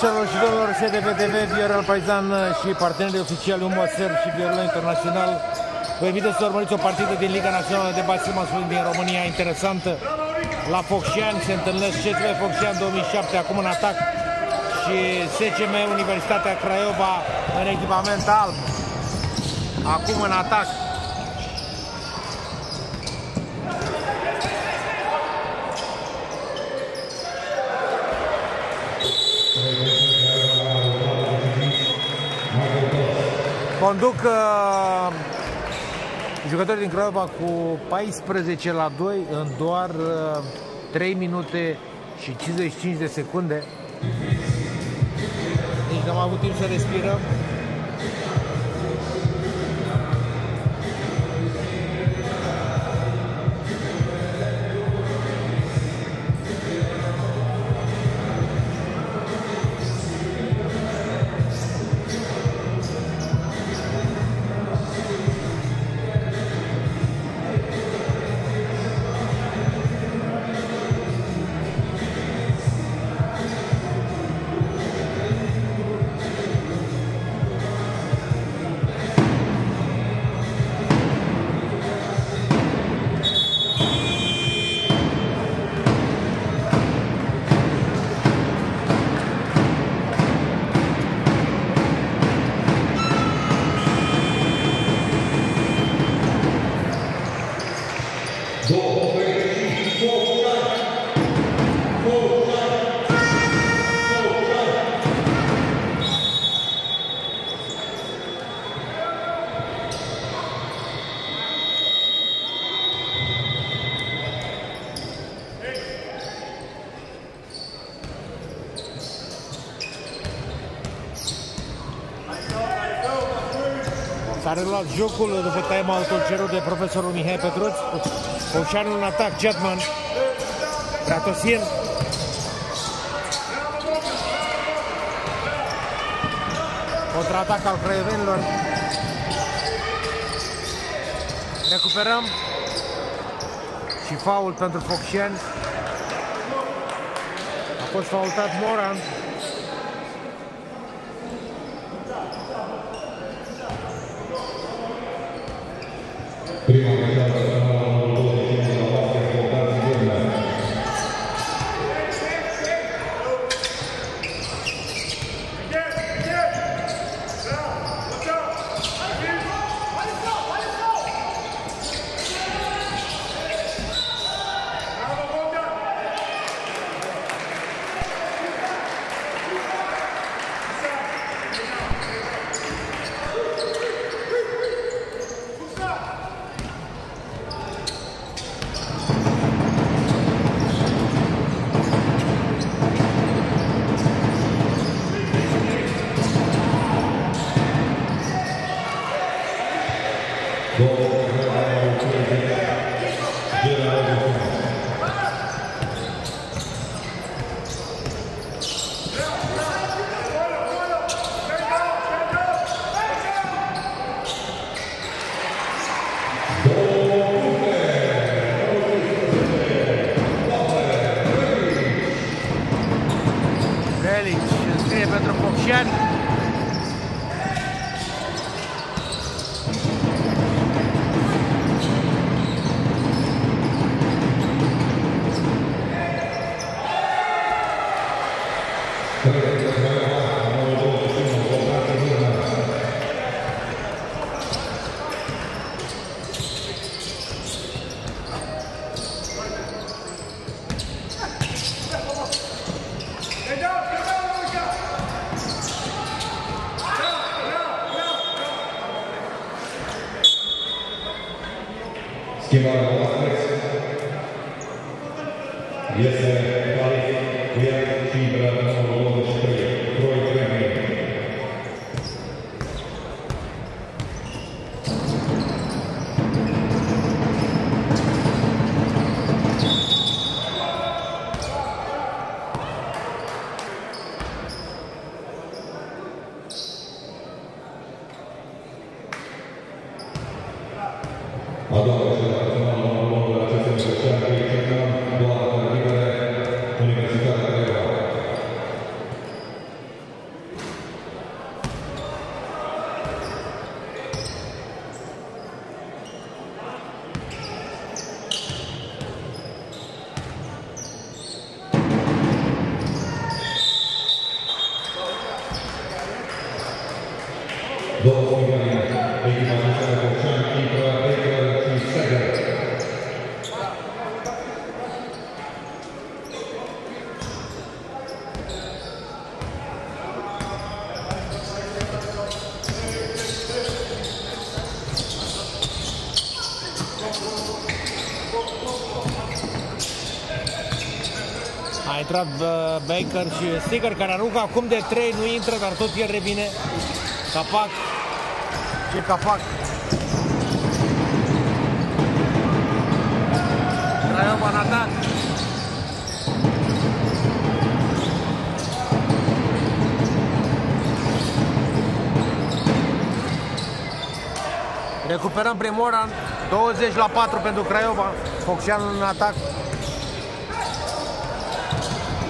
domnișoarelor și domnilor, SDVTV, Viorel Paizan și partenerii oficiali UMOSER și Viorel Internațional vă invită să urmăriți o partidă din Liga Națională de Basket Masculin din România interesantă. La Focșani se întâlnesc CSV Focșani 2007 acum în atac și SCM Universitatea Craiova în echipament alb. Acum în atac. Conduc uh, jucătorii din Craiova cu 14 la 2 în doar uh, 3 minute și 55 de secunde. Deci am avut timp să respirăm. S-a reluat jocul după time-out-ul cerut de profesorul Mihai Petruț. Oșanul în atac, Jetman. Ratosien. Contraatac al craiovenilor. Recuperăm. Și faul pentru Focșeni. A fost faultat Moran. Intrat uh, Baker și Sticker care aruncă acum de 3, nu intră, dar tot el revine. Capac. Ce capac. Craiova în atac. Recuperăm prin Moran 20 la 4 pentru Craiova. Focșan în atac.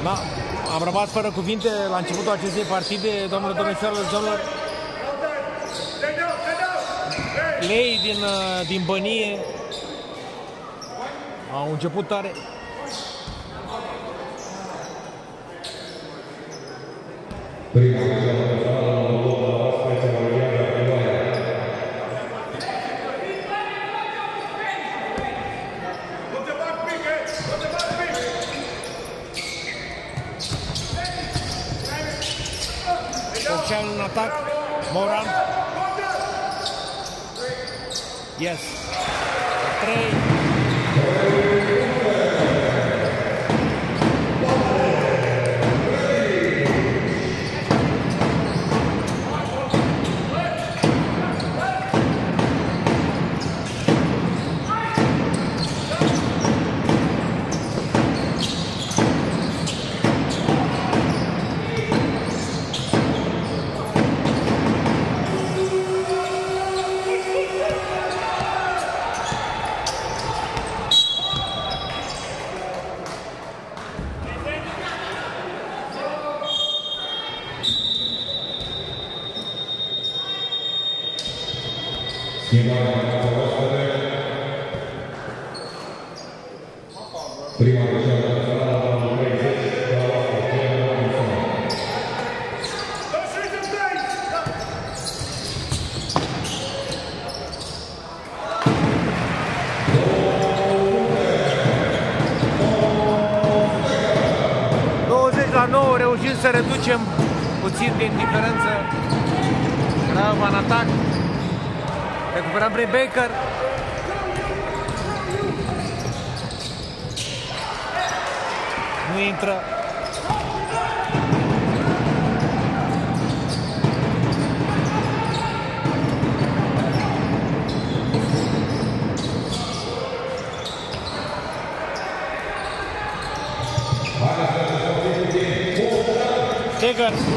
Da, am rămas fără cuvinte la începutul acestei partide, domnule domnișoarelor, domnilor. Lei din, uh, din bănie au început tare. Prima greșeală personală numărul 2 de la Speță Valeriana Priloaia. Focșan în atac. Moran. Yes. 3. Să reducem puțin din diferență. Craiova în atac. Recuperăm prin Baker. Nu intră. Tiger.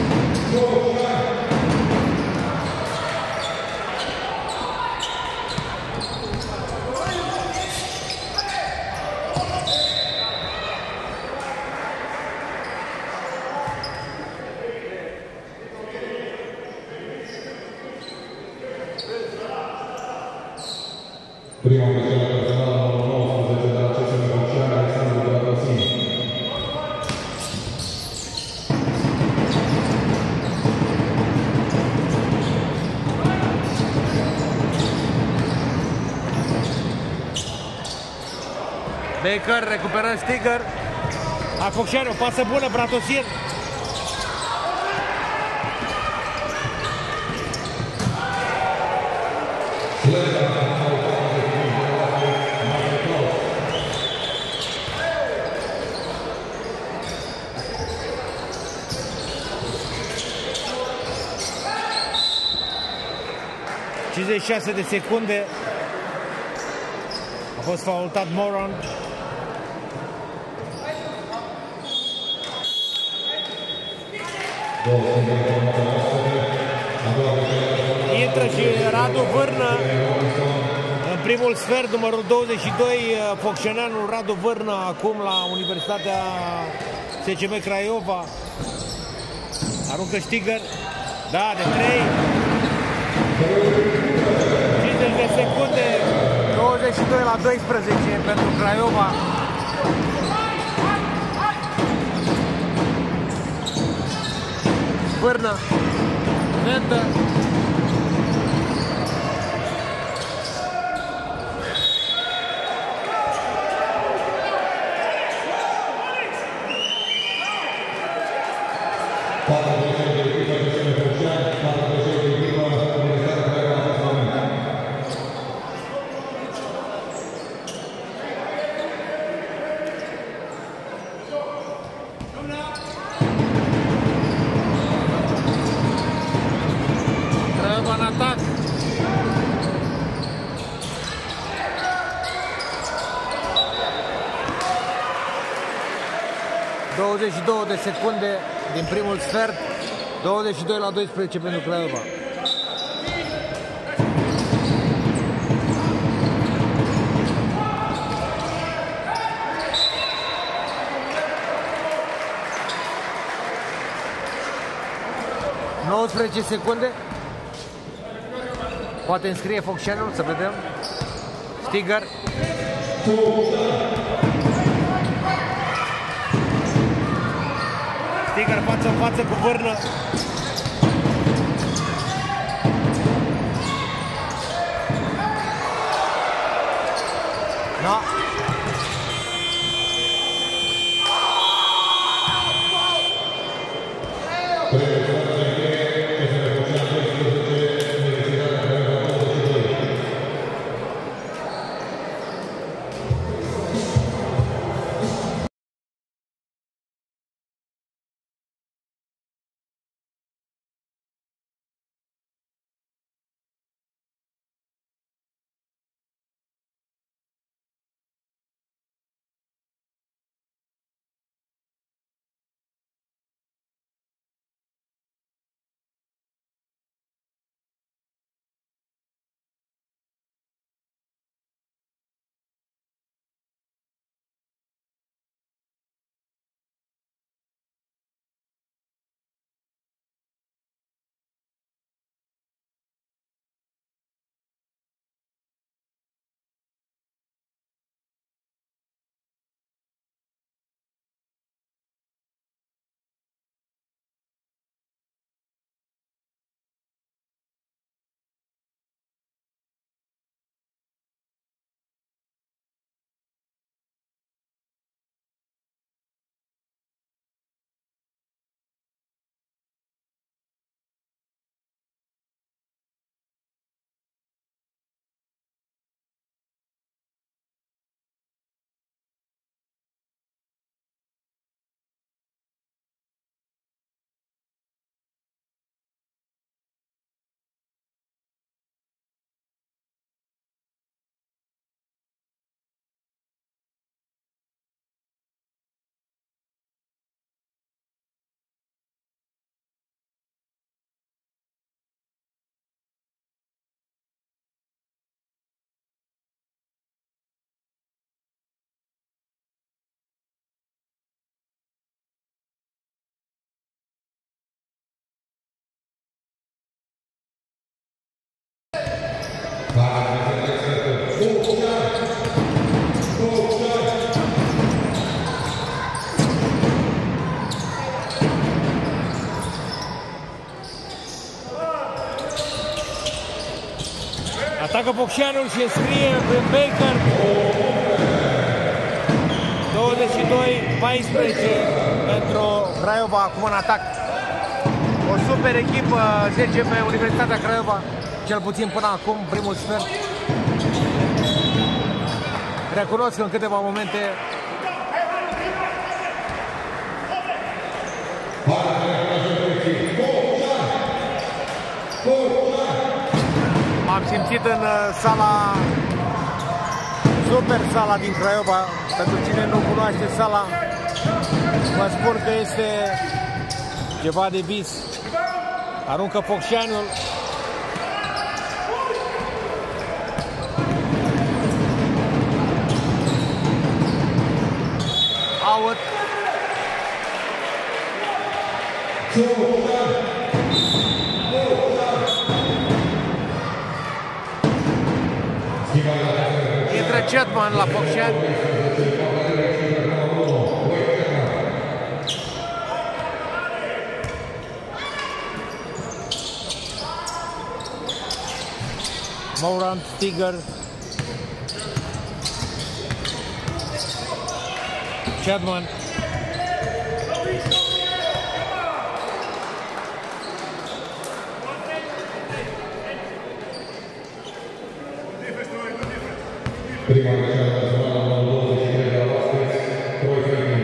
Baker recuperă Stiger. A Focșani, o pasă bună, Bratosir. ...56 de secunde... ...a fost faultat Moron... Două schimbări formate oaspete. A doua greșeală personală, Intră și Radu Vârnă în primul sfert, numărul 22, Focșeneanul Radu Vârnă, acum la Universitatea SCM Craiova. Aruncă Stiger. Da, de 3. 50 de secunde. 22 la 12 pentru Craiova. Vârnă. Ventă. patru greșeli de echipă CSM Focșani, patru greșeli de echipă Universitatea Craiova în acest moment. Craiova în atac. ...22 de secunde din primul sfert, 22 la 12 pentru Craiova. ...19 secunde. Poate înscrie Focșanul, să vedem. Stiger. Stiger față în față cu Vârnă. Atacă Focșanul și scrie prin Baker. 22-14 pentru Craiova, acum în atac. O super echipă, 10 pe Universitatea Craiova, cel puțin până acum, primul sfert. Recunosc că în câteva momente M-am simțit în uh, sala super sala din Craiova. Pentru cine nu cunoaște sala, vă spun că este ceva de vis. Aruncă Focșanul. Out. Intră Chetman la Focșan. Morant, Tiger. Chadman. Prima greșeală personală, numărul 23 de la Vasquez, Troy Fermin.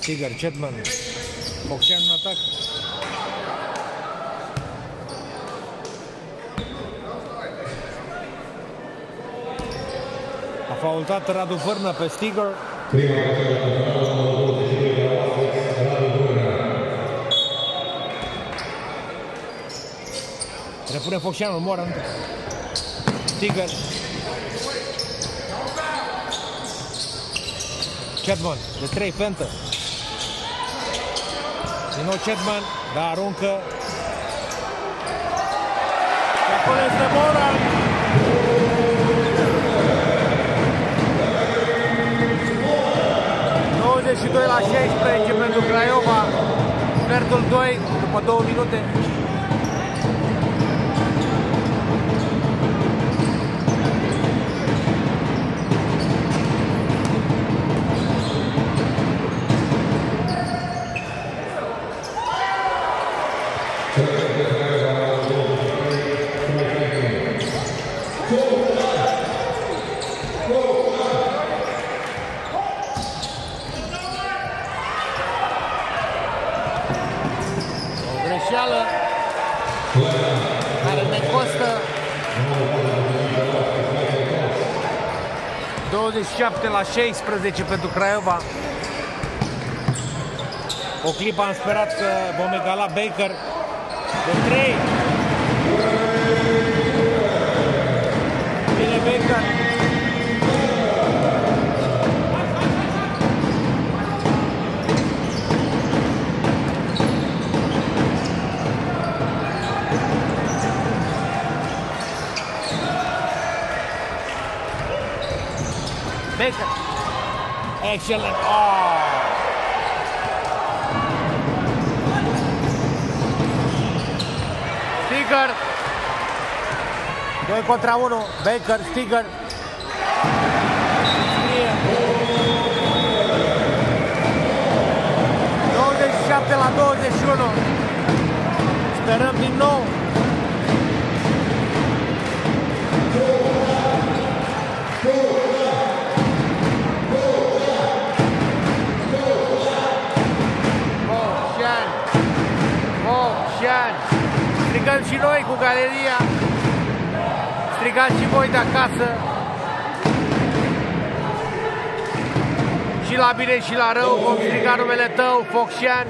Tiger, Chetman. Focșan în atac. A faultat Radu Vârnă pe Stiger. Prima greșeală personală, numărul 23 de la Vasquez, Radu Vârnă. Repune Focșanul, Moran. Tiger. Chetman, de 3 fentă. Din nou Chetman, dar aruncă. Și acolo este Moran. ...22 la 16 pentru Craiova. Sfertul 2 după 2 minute. O greșeală care ne costă 27 la 16 pentru Craiova. O clipă am sperat că vom egala Baker de 3. Baker. Excellent. Oh. Stiger. 2 contra 1. Baker, Stiger. Scrie. 27 la 21. Sperăm din nou. Focșan! Și noi cu galeria. Strigați și voi de acasă. Și la bine și la rău vom striga numele tău, Focșan.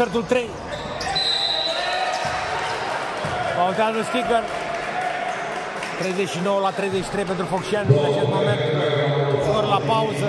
Sfertul 3. Pautează sticker. 39 la 33 pentru Focșani în acest moment. Scor la pauză.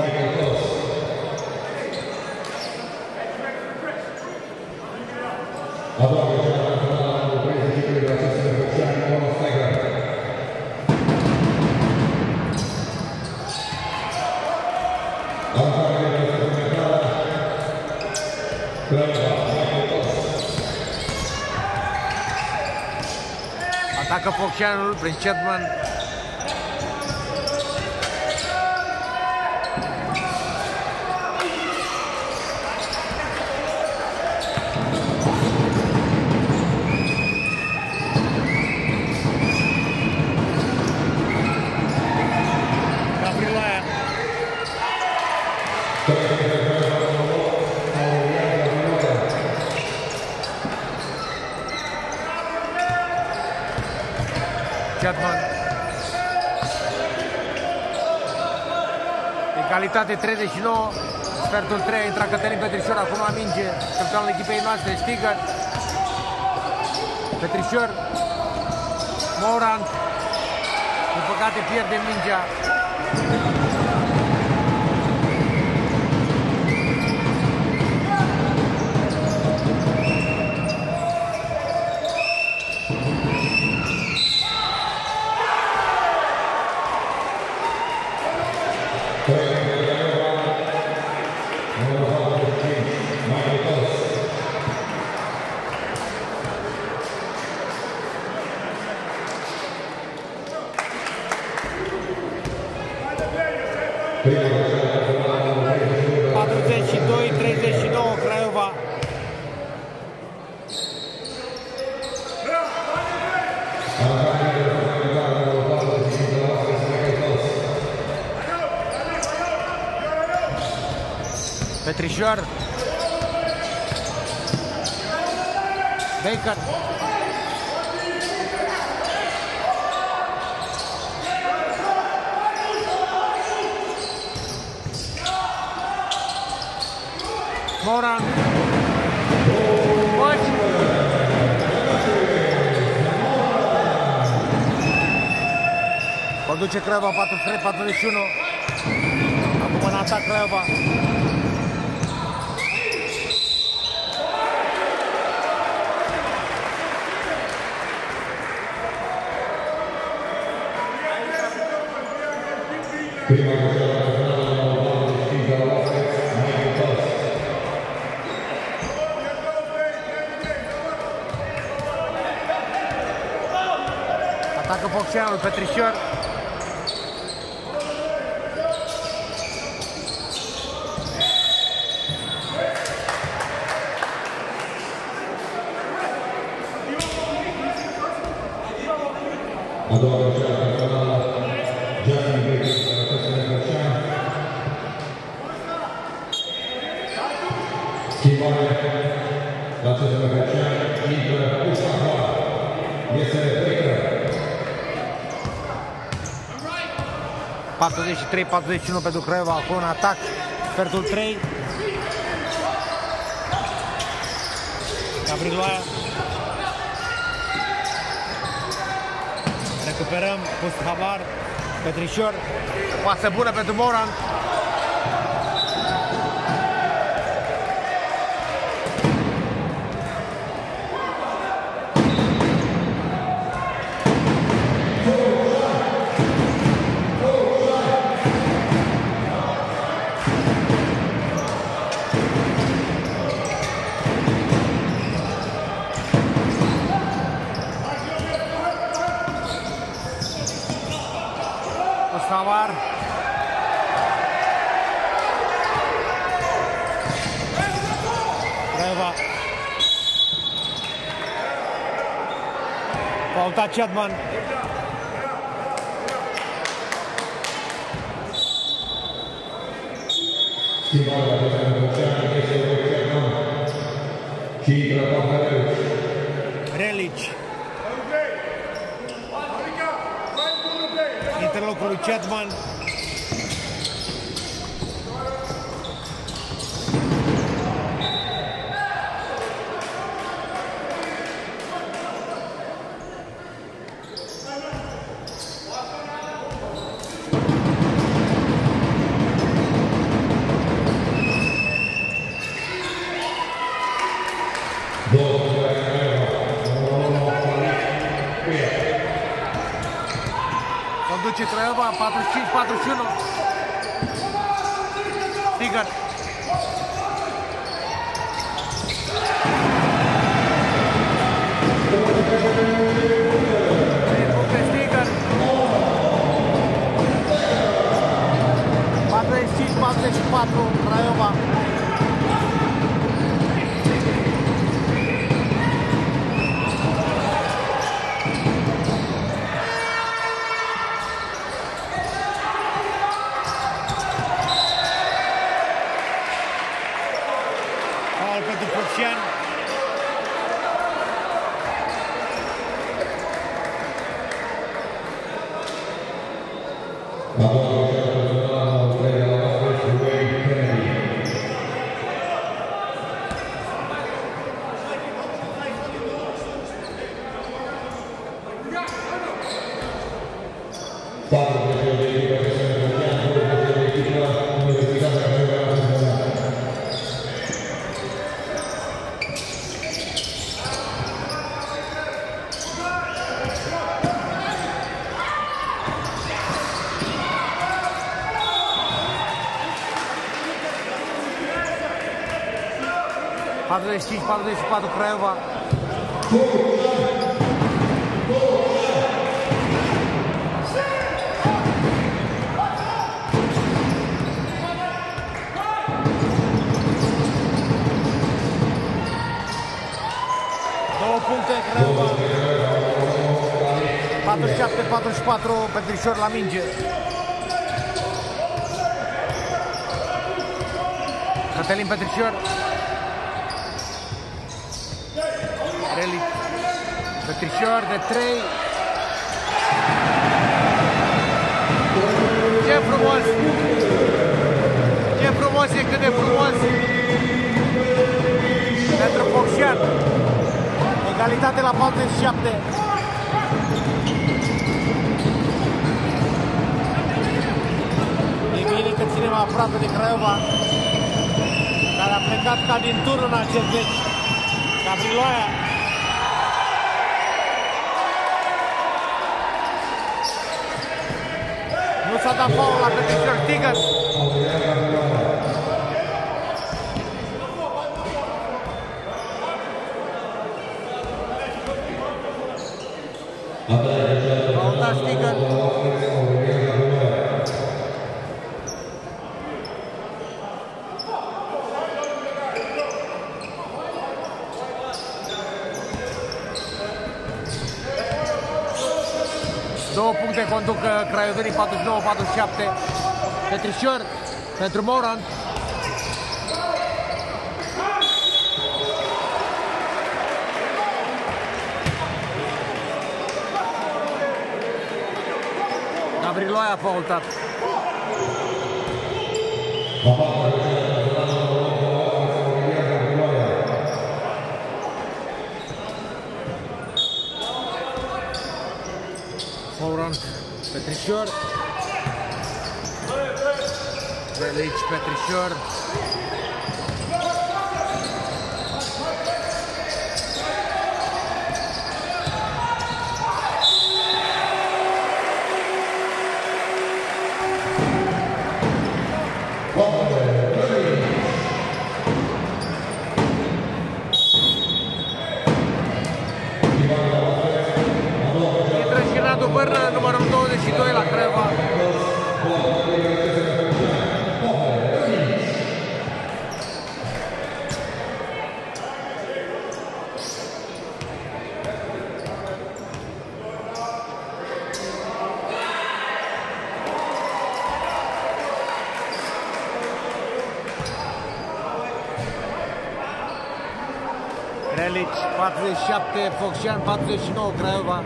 Acapulco'nun Prince Chapman Egalitate 39. Sfertul 3 intra Cătălin Petrișor acum la minge. Capitanul echipei noastre, Stiger. Petrișor. Morant. Din păcate pierde mingea. Numărul 45, Michael Toss. Prima greșeală națională la numărul 32 de 42-39 Craiova. Aruncare de suplimentară numărul 45 de la CSM Michael Toss. Petrișor. Baker. Moran. Boci. Conduce Craiova 43-41. Acum în atac Craiova. Prima greșeală națională la numărul 45 de la Vasquez, Michael Toss. Atacă Focșanul, Petrișor. A doua greșeală națională, Justin Baker de la CSM Focșani. Schimbare la CSM Focșani, intră Pușcahar. Este Baker. 43-41 pentru Craiova, acum în atac. Sfertul 3. Gabriloaia. Recuperăm Pust Habar. Petrișor. Pasă bună pentru Moran. Chadman. Schimbare la CSM Focșani, este Focșani. Și intră Pahareuș. Relici. Intră în locul lui Chadman. 45-41. Stigar. Stigar. 45-44 Craiova. Paul pentru Focșan. A doua greșeală personală, numărul 3 de la Maastricht, Wayne Kennedy. Patru greșeli de echipă de Sân Făcean, două greșeli de echipă Universitatea Craiova Națională. Patruzeci cinci, patruzeci și patru Craiova. Două puncte Craiova. 47-44 Petrișor la minge. Cătălin Petrișor. Petrișor de 3. Ce frumos! Ce frumos e cât de frumos! Pentru Focșan. Egalitate la 47. E bine că ținem aproape de Craiova, care a plecat ca din turn în acest meci. Gabriloaia Nu s-a dat faul la Petrișor Tigăr. A doua greșeală Faul dat personală, Tigăr. numărul 2 de la Maastricht, Aurelian Gabriloaia. Două puncte conduc uh, craiovenii 49-47. Petrișor pentru Moran. Gabriloaia a faultat. A patra greșeală personală, numărul 8 de la Maastricht, Aurelian Gabriloaia. Moran Petrișor. Velici Petrișor. 79 Craiova.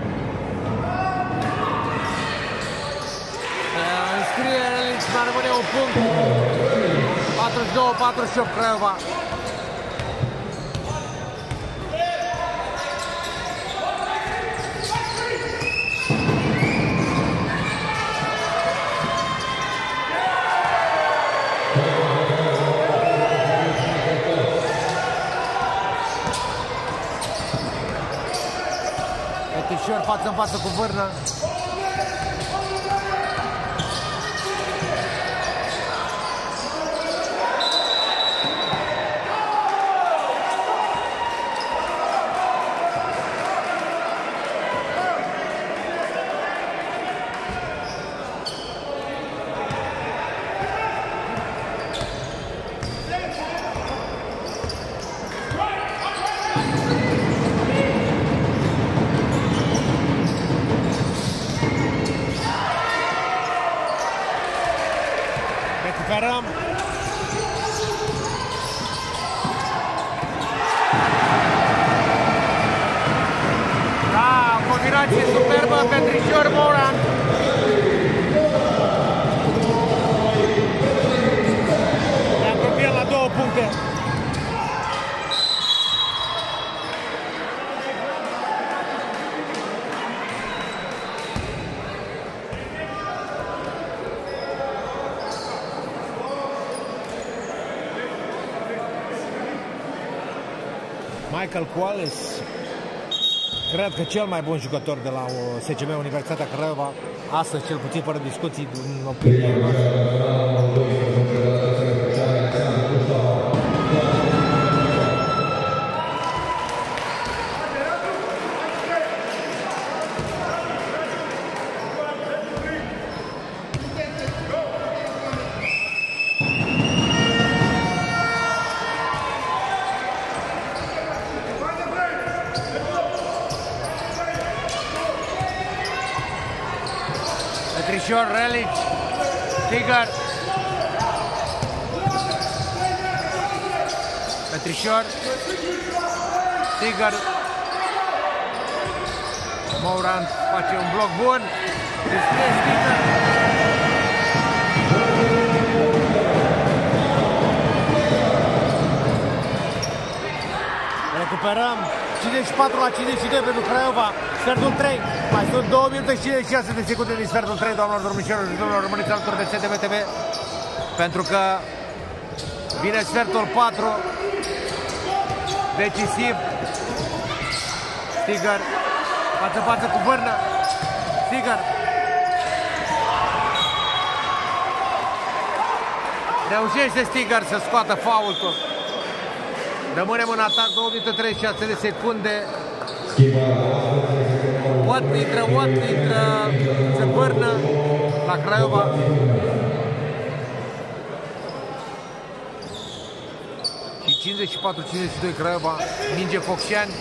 Eh, Înscriere, Linx, mai rămâne un punct. 42-48 Craiova. Față în față cu Vârnă. combinație superbă pentru Jor Moran. Ne apropiem la două puncte. Michael Coales, cred că cel mai bun jucător de la SCM Universitatea Craiova, astăzi cel puțin fără discuții, în opinia noastră. Petrișor, Relic, Tigar. Petrișor, Tigar. Mauran face un bloc bun. Deschide Tigar. Recuperăm 54 la 52 pentru Craiova, sfertul 3. Mai sunt 2 minute și 56 de secunde din sfertul 3, doamnelor, domnișoarelor și domnilor, rămâneți alături de STV TV, pentru că vine sfertul 4, decisiv. Stigar, față față cu Vârnă. Stigar. Reușește Stigar să scoată faultul. Rămânem în atac 2 minute 36 de secunde. Wat intră, Wat intră, se pârnă la Craiova. Și 54-52 Craiova, minge Focșani.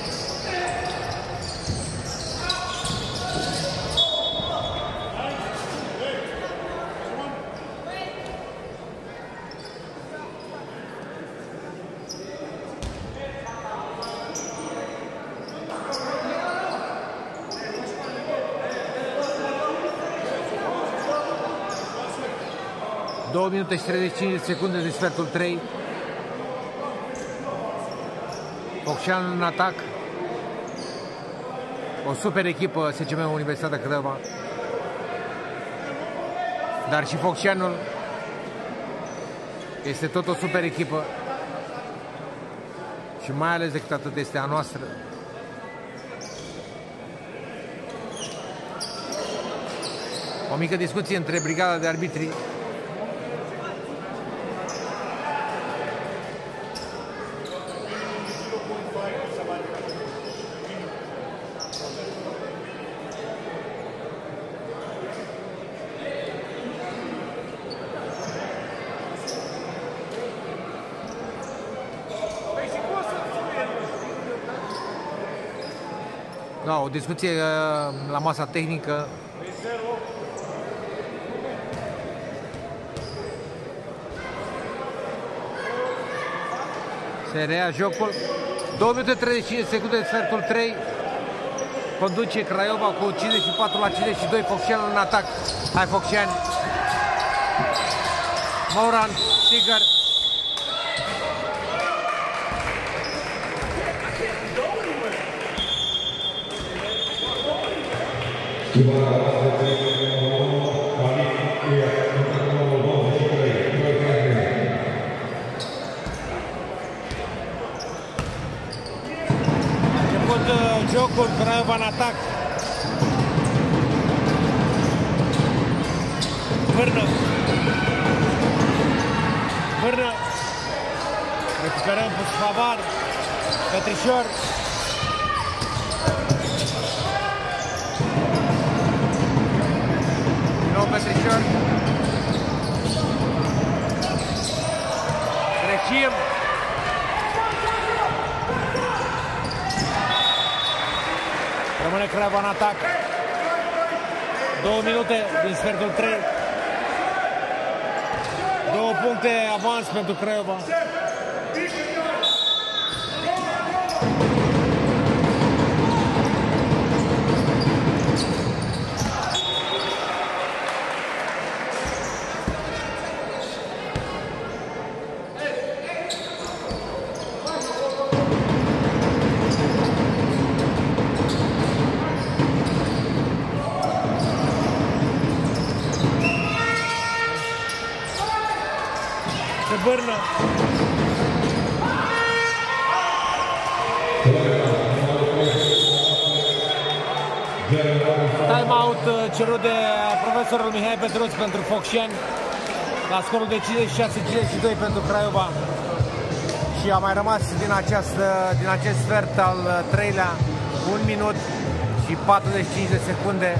Două minute și 35 de secunde de sfertul 3. Focșan în atac. O super echipă SCM Universitatea Craiova. Dar și Focșanul este tot o super echipă. Și mai ales decât atât este a noastră. O mică discuție între brigada de arbitri Da, o discuție uh, la masa tehnică. Se rea jocul. 2 minute 35 secunde de sfertul 3. Conduce Craiova cu 54 la 52. Focșan în atac. Hai Focșan. Mauran, Tigar. Jocul, Craiova în atac. Vârnă. Vârnă. Recuperăm pe Sfavar. Petrișor. Nou Petrișor. Greșim. Rămâne Craiova în atac. Două minute din sfertul 3. Două puncte avans pentru Craiova. Se bârnă. Time-out uh, cerut de profesorul Mihai Petruț pentru Focșeni la scorul de 56-52 pentru Craiova. Și a mai rămas din, această, din acest sfert al uh, treilea 1 minut și 45 de secunde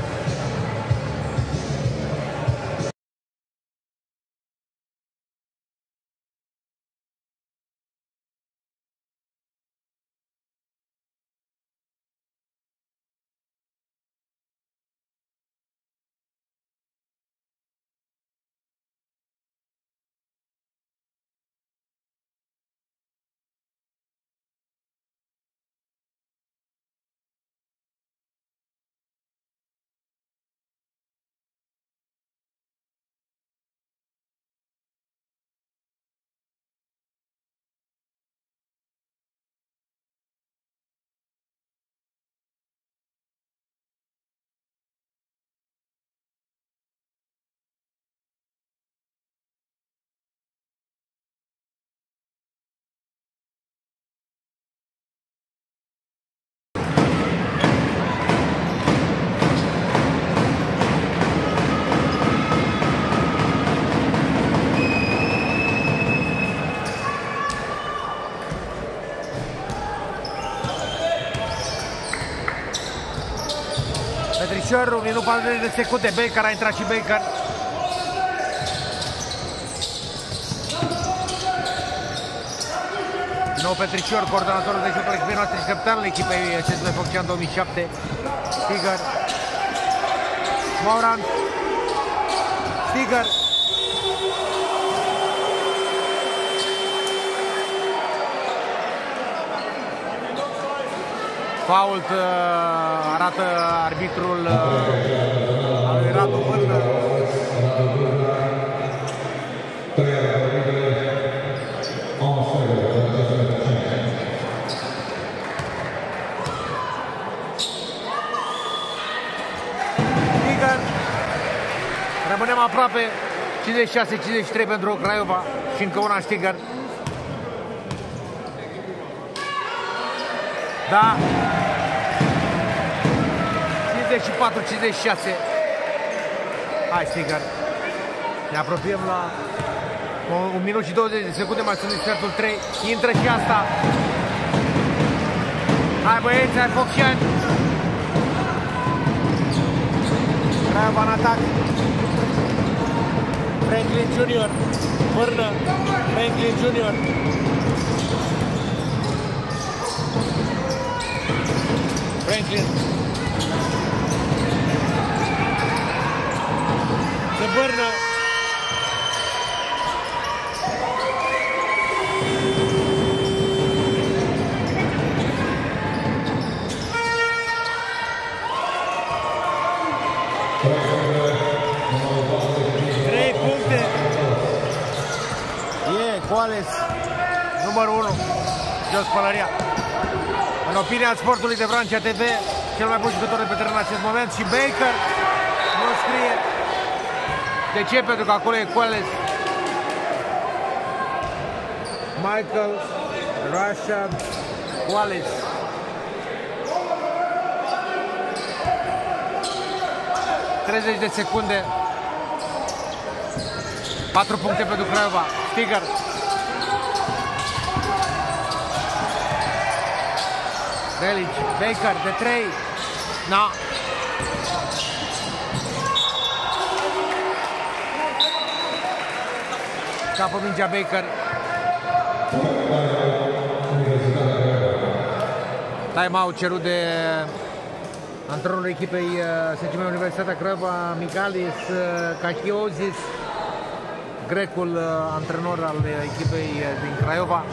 Petrișor, un minut 40 de secunde, Baker a intrat și Baker. Nou Petrișor, coordonatorul de jucători echipei noastre și capitanul echipei CSM Focșan 2007. Stiger. Moran. Stiger. Fault uh, arată arbitrul uh, al lui Radu Vârnă. Stiger. Rămânem aproape 56-53 pentru Craiova și încă una Stiger. Da. 54, 56. Hai, Stigar. Ne apropiem la 1 minut și 20 de secunde, mai sunt sfertul 3. Intră și asta. Hai băieți, hai Focșani. Craiova în atac. Franklin Junior. Pârnă. Franklin Junior. Franklin. Se bârnă. Trei puncte. E, Coales, numărul 1, jos pălăria. În opinia sportului de Vrancea TV, cel mai bun jucător de pe teren în acest moment și Baker nu scrie. De ce? Pentru că acolo e Coales. Michael Rashad Wallace. Treizeci de secunde. 4 puncte pentru Craiova. Stiger. Belic, Baker de 3. Na. Scapă mingea Baker. Time-out cerut de antrenorul echipei SCM Universitatea Craiova, Michalis Cachiozis, grecul antrenor al echipei din Craiova.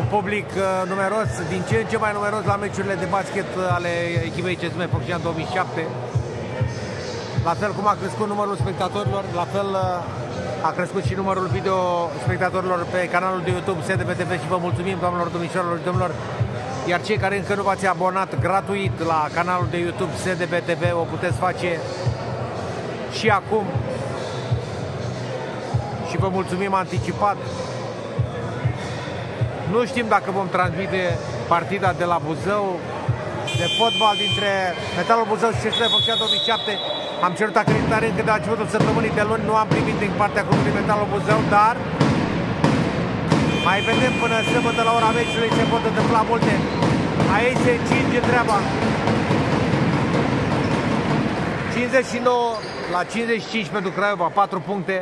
Un public numeros, din ce în ce mai numeros la meciurile de basket ale echipei CSM Focșan 2007. La fel cum a crescut numărul spectatorilor, la fel A crescut și numărul video spectatorilor pe canalul de YouTube SDBTV și vă mulțumim, doamnelor, domnișoarelor și domnilor. Iar cei care încă nu v-ați abonat gratuit la canalul de YouTube SDBTV o puteți face și acum. Și vă mulțumim anticipat. Nu știm dacă vom transmite partida de la Buzău de fotbal dintre Metalul Buzău și CSM Focșa 2007. Am cerut acreditare încă de la începutul săptămânii de luni, nu am primit din partea clubului Metalul Buzău, dar mai vedem până sâmbătă la ora meciului se pot întâmpla multe. Aici se cinge treaba. 59 la 55 pentru Craiova, 4 puncte.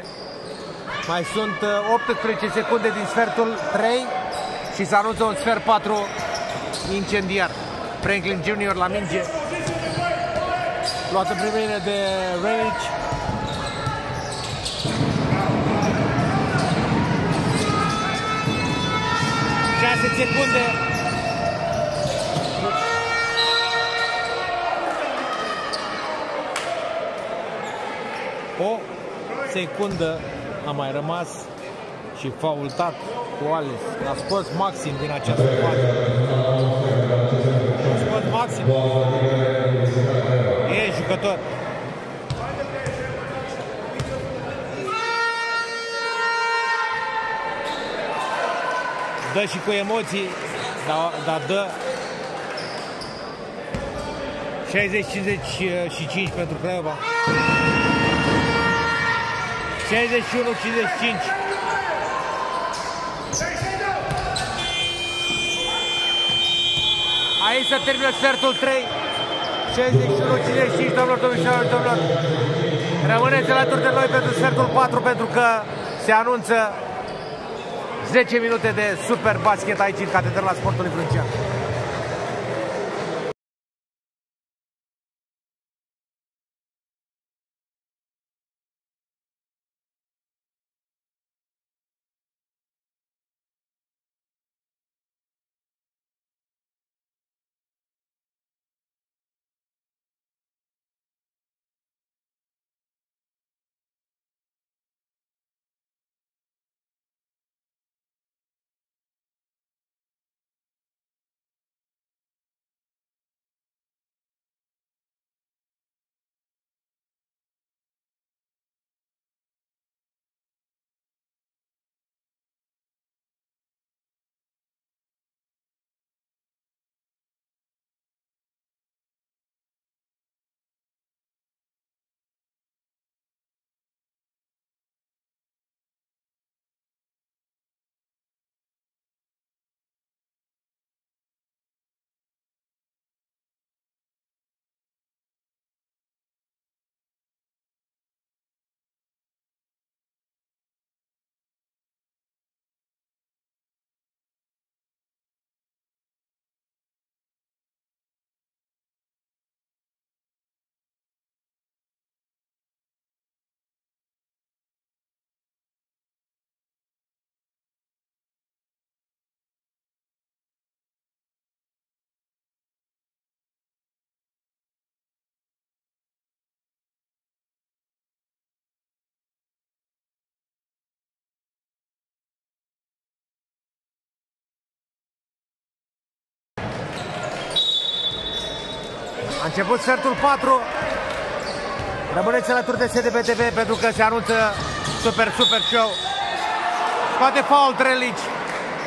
Mai sunt 18 uh, secunde din sfertul 3 și se anunță un sfert 4 incendiar. Franklin Junior la minge. Luată primire de Rage. Șase secunde. O secundă a mai rămas și faultat cu Ales. A scos maxim din această fază. A scos maxim. E jucător. Dă și cu emoții, dar da, dă 60-55 pentru Craiova. 61-55. Aici se termină sfertul 3. 61-55, domnilor, domnișoarelor, domnilor. Rămâneți alături de noi pentru sfertul 4 pentru că se anunță 10 minute de super basket aici în Catedrala Sportului Frâncean. Început sfertul 4. Rămâneți alături de SDB TV pentru că se anunță super, super show. Scoate faul Trelici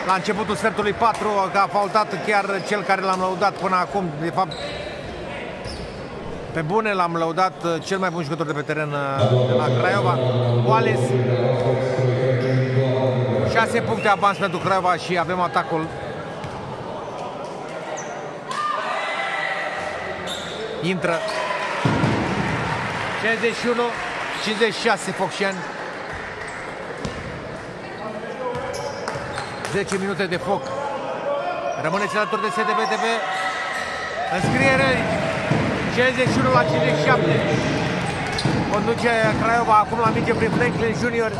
la începutul sfertului 4, că a faultat chiar cel care l-am lăudat până acum. De fapt, pe bune l-am lăudat cel mai bun jucător de pe teren de la Craiova, Wallace. 6 puncte avans pentru Craiova și avem atacul intră. 61 56 Focșani 10 minute de foc. Rămâneți alături de SDB TV înscriere 61 la 57 conduce Craiova acum la minge prin Franklin Junior.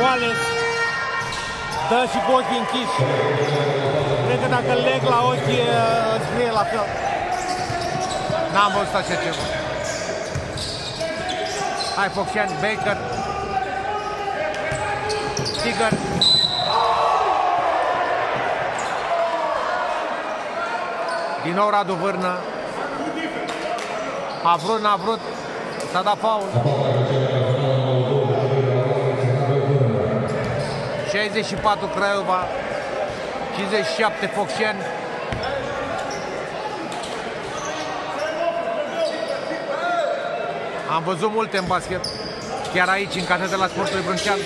Wallace Dă și cu ochii închiși. Cred că dacă leg la ochi, e, scrie la fel. N-am văzut așa ceva. Hai, Foxian, Baker. Tiger. Din nou Radu Vârnă. A vrut, n-a vrut. S-a dat faul. 64 Craiova, 57 Foxen. Am văzut multe în basket, chiar aici, în Catedra Sportului Brâncean.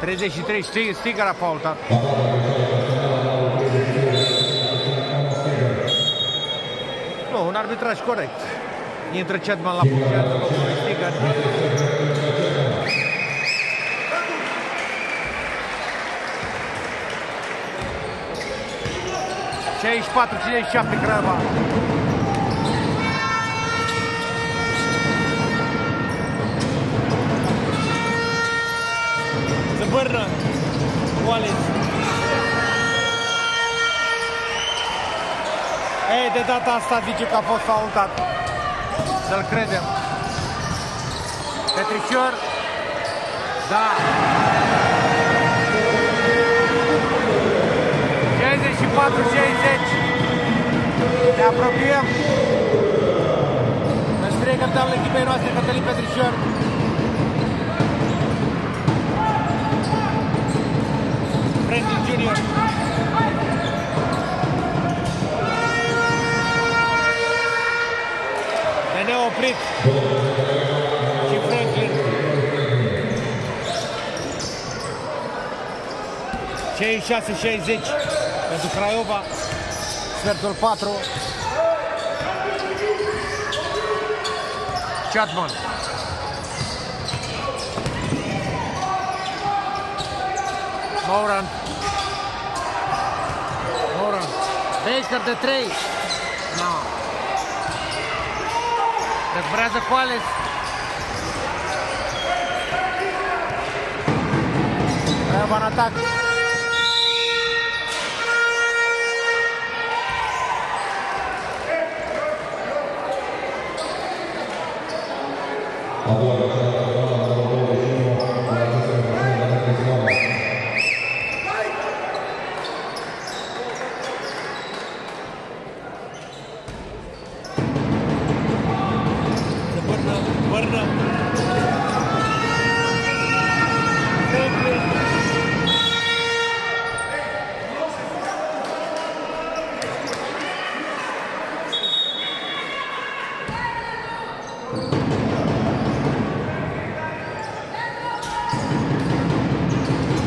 Treizeci și trei, Stigar a faultat. Nu, un arbitraj corect. Intră Cedman la punctează locul Stigar. Șaizeci patru, cincizeci șapte Craiova. Zăbârnă. Wallace. Ei, de data asta zice că a fost faultat. Să-l credem. Petricior. Da. 64-60. Ne apropiem. Își strigă în echipei noastre Cătălin Petricior. Franklin Jr. De neoprit și Franklin. Cei 6-60 pentru Craiova, sfertul 4. Chatman. Moran. Moran. Baker de 3. Recuperează Coales. Craiova în atac. A doua greșeală, la numărul 21, la aceste învățări, la Cristiano. Se Vârnă, Vârnă. Franklin.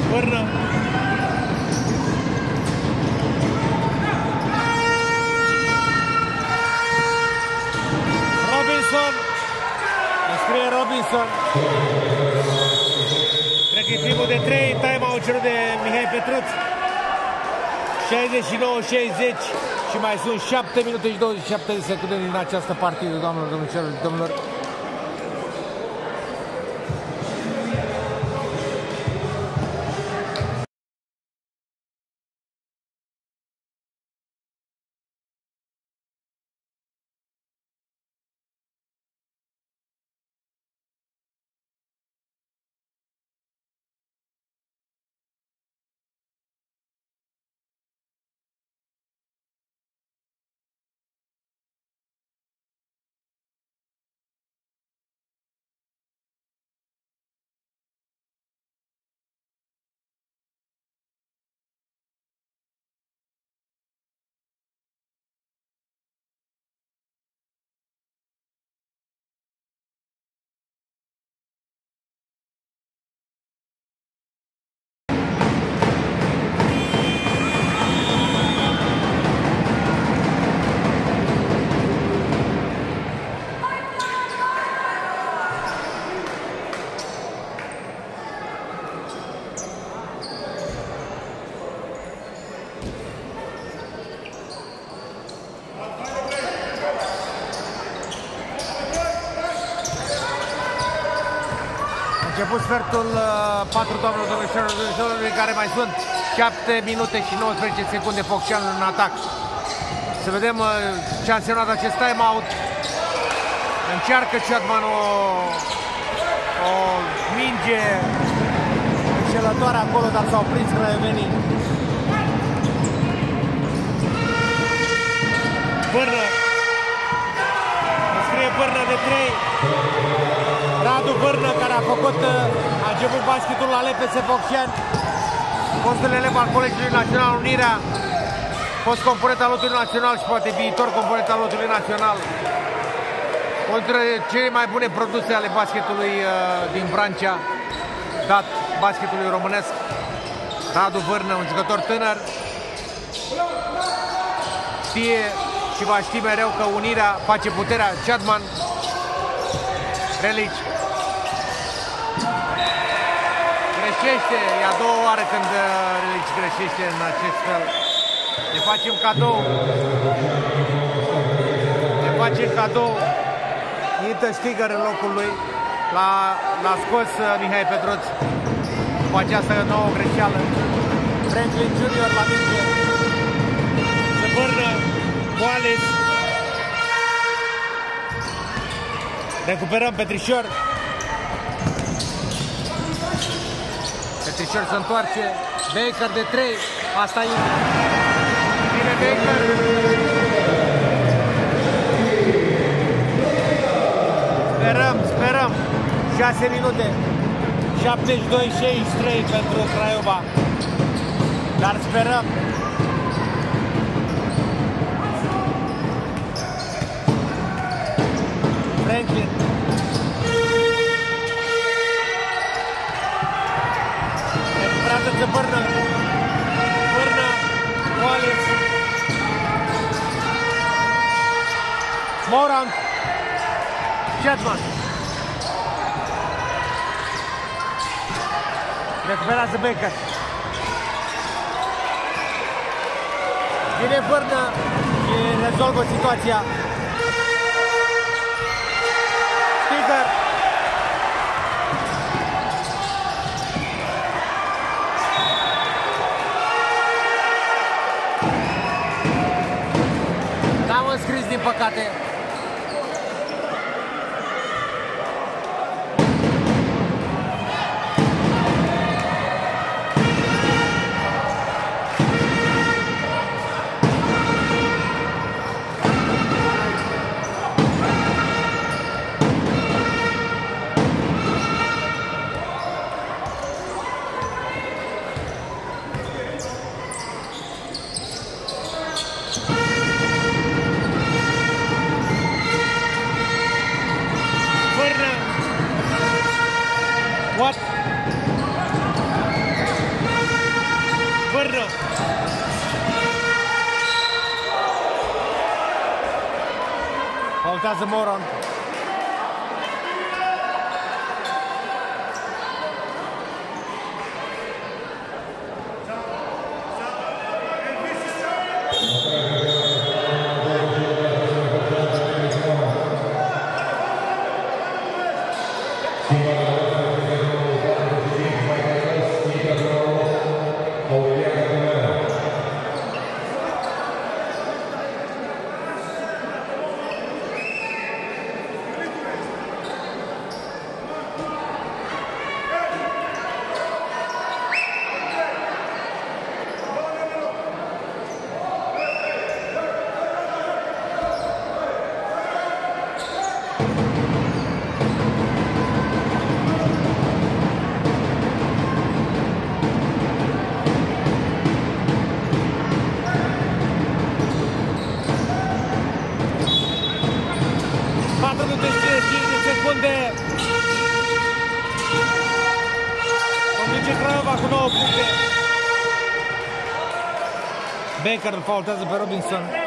Vârnă. Robinson. Îi scrie Robinson. Cred că e primul de 3. Time-out cerut de Mihai Petruț. 69-60 și mai sunt 7 minute și 27 de secunde din această partidă, doamnelor, domnilor, domnilor. Început sfertul 4 doamnelor domnișoarelor în care mai sunt 7 minute și 19 secunde Focșan în atac. Să vedem uh, ce a însemnat acest time-out. Încearcă Chatman o, o minge înșelătoare acolo, dar s-au prins craiovenii. Bârnă. Scrie Bârnă de 3. Radu Bârnă, care a făcut, a început basketul la LPS Focșani, fostul elev al Colegiului Național Unirea, fost component al lotului național și poate viitor component al lotului național. Unul dintre cele mai bune produse ale basketului uh, din Francia, dat basketului românesc. Radu Vârnă, un jucător tânăr, știe și va ști mereu că unirea face puterea. Chadman, Relici, greșește, e a doua oară când Relici uh, greșește în acest fel. Ne facem cadou. Ne facem cadou. Intă Stiger în locul lui. L-a scos uh, Mihai Petroț cu această nouă greșeală. Franklin Junior la minge. Se bârnă Wallace. Recuperăm Petrișor. Petrișor se întoarce. Baker de 3. Asta e. Bine Baker. Sperăm, sperăm. 6 minute. 72-63 pentru Craiova. Dar sperăm. Franklin. Recuperează de Bârnă. Bârnă. Wallace. Morant. Chatman. Recuperează Becker. Vine Bârnă și rezolvă situația. Înscris din That's a moron. Baker îl faultează pe Robinson.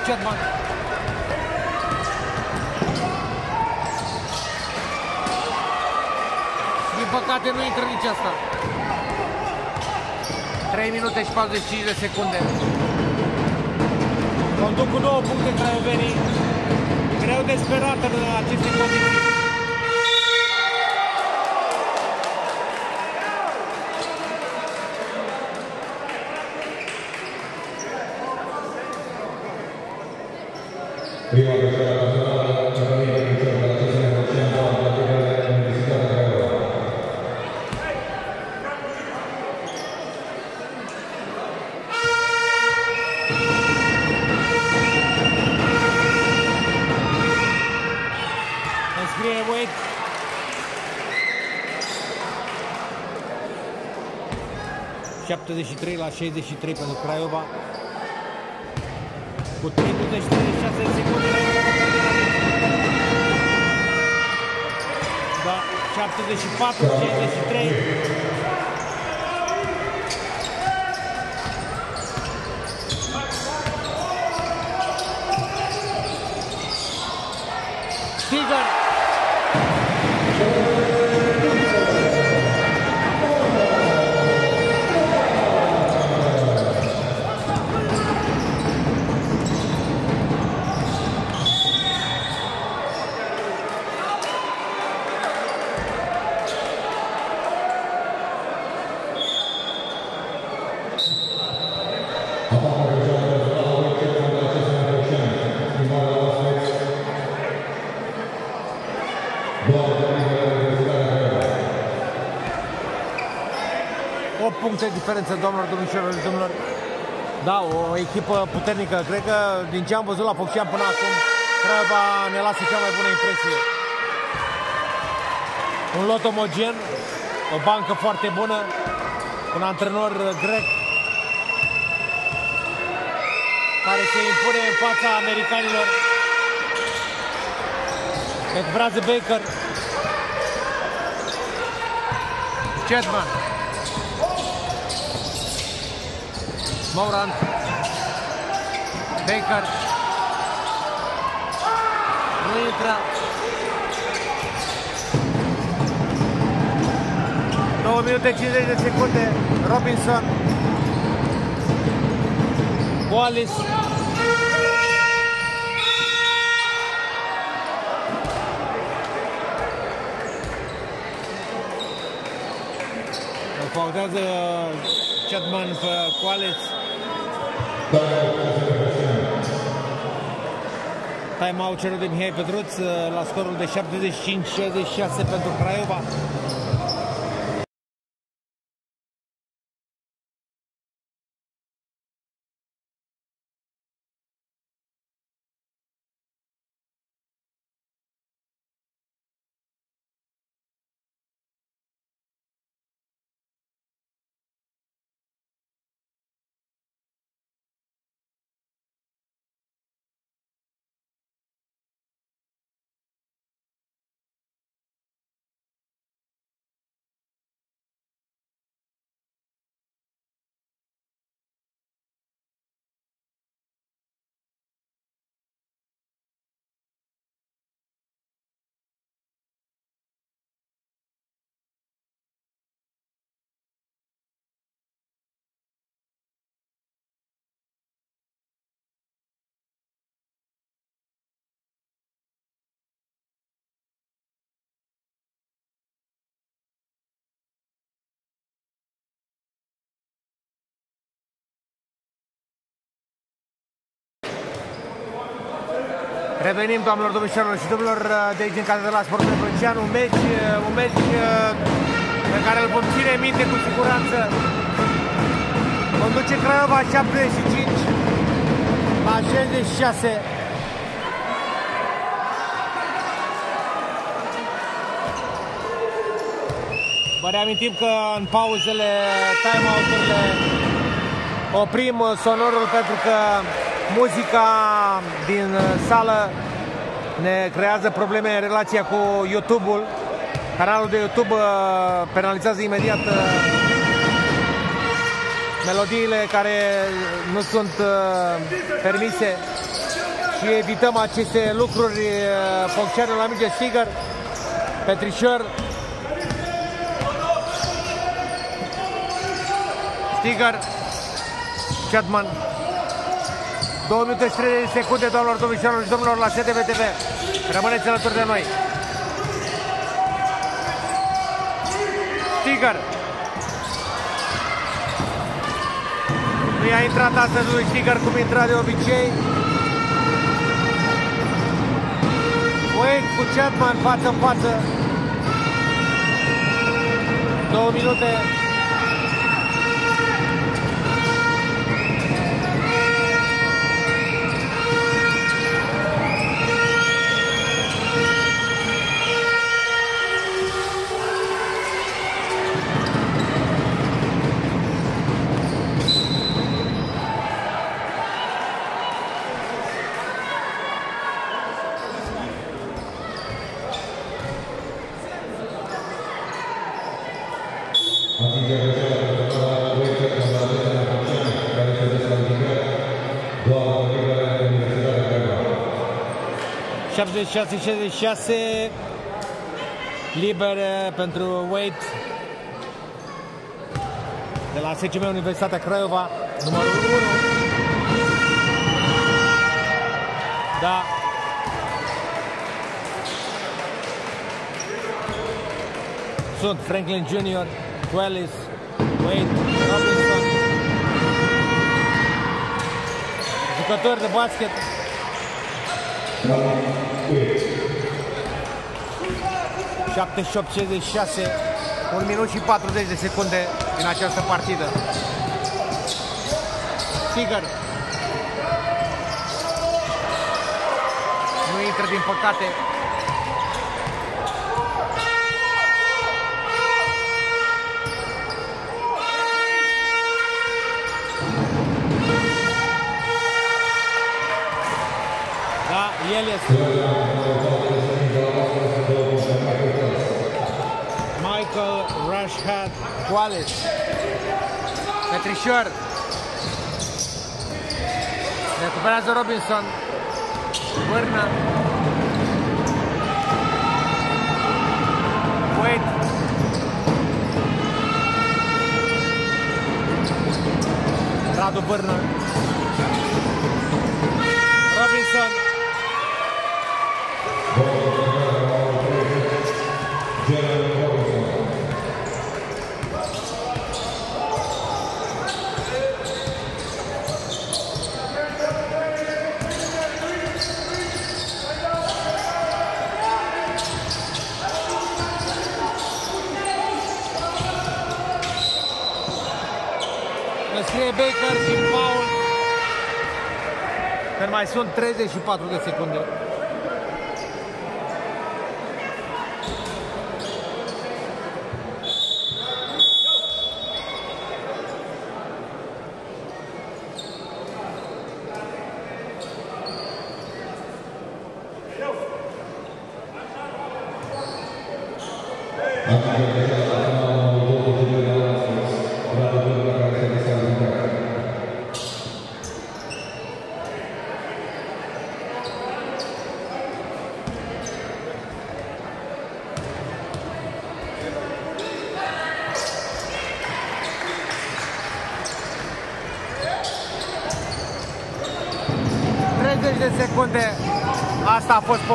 Revrează Chetman. Din păcate nu intră nici asta. 3 minute și 45 de secunde. Conduc cu 9 puncte craiovenii. Greu de sperat în aceste condiții. Prima greșeală națională, Cătălin Petrișor de la CSM Focșani, doua plasare Universitatea Craiova. Înscrie Wade. ...73 la 63 pentru Craiova. Cu 3 minute și 36 de secunde. Da, 74, 63. Tiger. A patra greșeală personală, Chetman de la CSM Focșani, schimbare la Osmeț. Doua plasare Universitatea Craiova. 8 puncte diferență, doamnelor, domnișoarelor și domnilor. Da, o echipă puternică. Cred că din ce am văzut la Focșan până acum, Craiova ne lasă cea mai bună impresie. Un lot omogen, o bancă foarte bună, un antrenor grec care se impune în fața americanilor. McBraze Baker. Chetman. Morant. Baker. Nu intră. 9 minute 50 de secunde. Robinson. Wallace. Îl Fautează Chatman pe Coaleț. Time-out cerut de Mihai Petruț la scorul de 75-66 pentru Craiova. Revenim, doamnelor, domnișoarelor și domnilor, de aici în casa de la Sportul Brâncean, un meci, un meci pe care îl vom ține minte cu siguranță. Conduce Craiova 75 la 66. Vă reamintim că în pauzele, time-out-urile oprim sonorul pentru că muzica din sală ne creează probleme în relația cu YouTube-ul. Canalul de YouTube uh, penalizează imediat uh, melodiile care nu sunt uh, permise și evităm aceste lucruri. Foncționează la minge Stiger, Petrișor, Stiger, Chatman. 2 minute și 30 de secunde, doamnelor, domnișoarelor și domnilor, la STV TV. Rămâneți alături de noi. Stiger. Nu i-a intrat astăzi lui Stiger cum intra de obicei. Wade cu Chatman față în față. Două minute 76-66 liber pentru Wade de la SCM Universitatea Craiova, numărul 1. Da. Sunt Franklin Jr., Wellis, Wade, Robinson, jucători de basket, 78-66, 1 minut și 40 de secunde din această partidă. Tiger. Nu intră din păcate. Da, el este. Michael Rashad Wallace. Petrișor. Recuperează Robinson. Vârnă. Wade. Radu Vârnă. Robinson. Jeremy Robinson. Înscrie Baker și Paul. Când mai sunt 34 de secunde.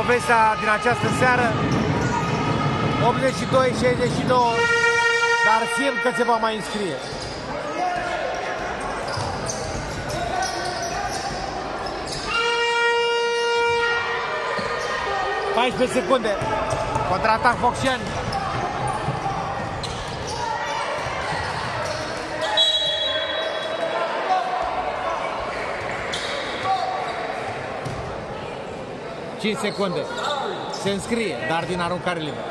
povestea din această seară. 82-62, dar simt că se va mai înscrie. Paisprezece secunde. Contraatac Focșeni. 5 secunde. Se înscrie, dar din aruncare liberă.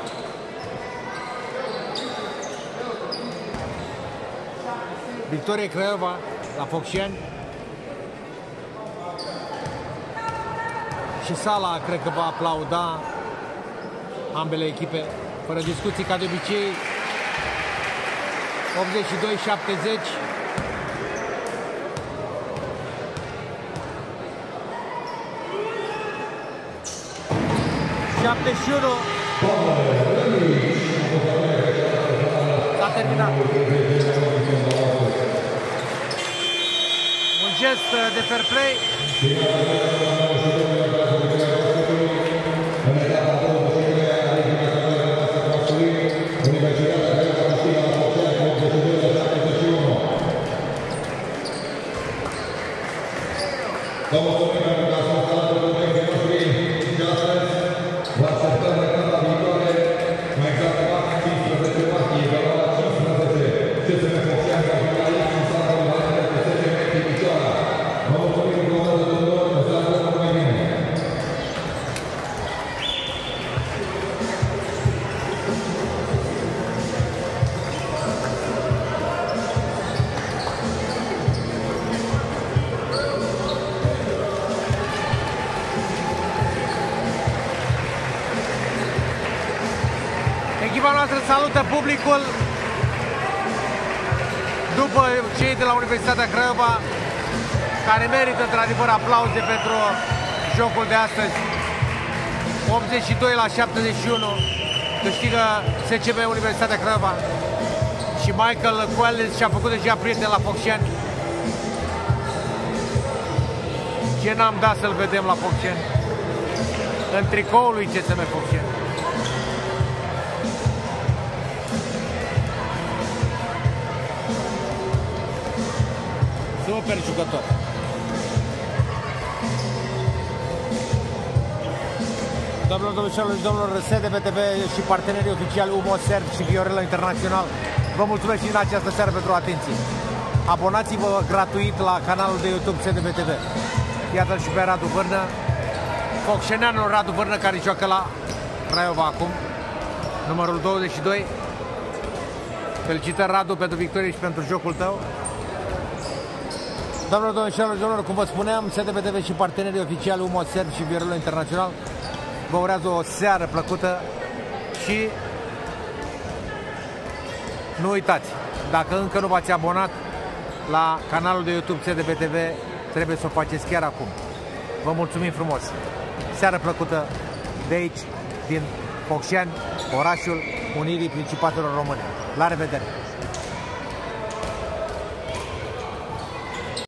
Victorie Craiova la Focșeni. Și sala cred că va aplauda ambele echipe fără discuții ca de obicei 82-70 Șaptezeci S-a terminat. Un gest de fair play. Merită într-adevăr aplauze pentru jocul de astăzi. 82 la 71 câștigă SCB Universitatea Craiova și Michael Coeles și-a făcut deja prieten la Focșani. Ce n-am dat să-l vedem la Focșani? În tricoul lui CSM Focșani. Super jucător. Domnișoarelor și domnilor, SDBTV și partenerii oficiali UMO Serv și Viorela Internațional, vă mulțumesc și în această seară pentru atenție. Abonați-vă gratuit la canalul de YouTube SDBTV. Iată și pe Radu Vârnă, Focșeneanul Radu Vârnă, care joacă la Craiova acum, numărul 22. Felicitări, Radu, pentru victorie și pentru jocul tău. Doamnelor, domnișoarelor, domnilor, cum vă spuneam, SDBTV și partenerii oficiali UMO Serb și Viorelo Internațional vă urează o seară plăcută și nu uitați, dacă încă nu v-ați abonat la canalul de YouTube SDBTV, trebuie să o faceți chiar acum. Vă mulțumim frumos! Seară plăcută de aici, din Focșani, orașul Unirii Principatelor Române. La revedere!